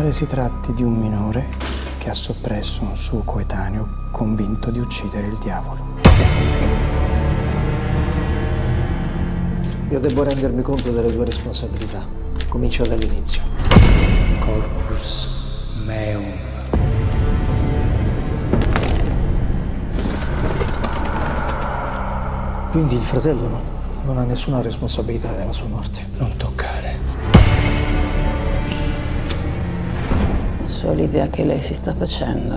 pare si tratti di un minore che ha soppresso un suo coetaneo convinto di uccidere il diavolo. Io devo rendermi conto delle tue responsabilità. Comincio dall'inizio. Corpus meum. Quindi il fratello non, non ha nessuna responsabilità della sua morte. Non toccare. So l'idea che lei si sta facendo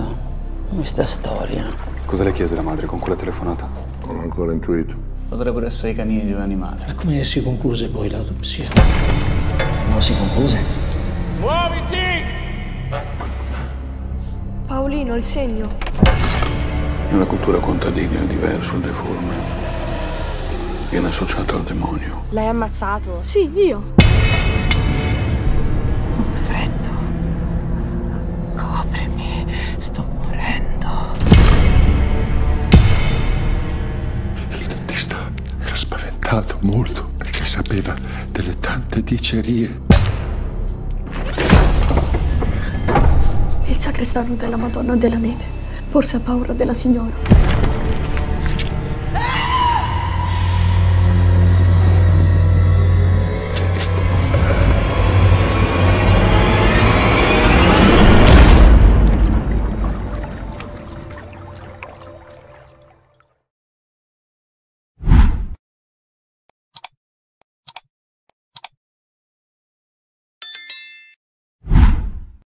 questa storia. Cosa le chiese la madre con quella telefonata? Non ho ancora intuito. Potrebbero essere i canini di un animale. Ma come si concluse poi l'autopsia? Non si concluse? Paolino, il segno. Nella cultura contadina il diverso, il deforme, viene associato al demonio. L'hai ammazzato? Sì, io. Spaventato molto perché sapeva delle tante dicerie. Il sacrestano della Madonna della Neve. Forse ha paura della signora.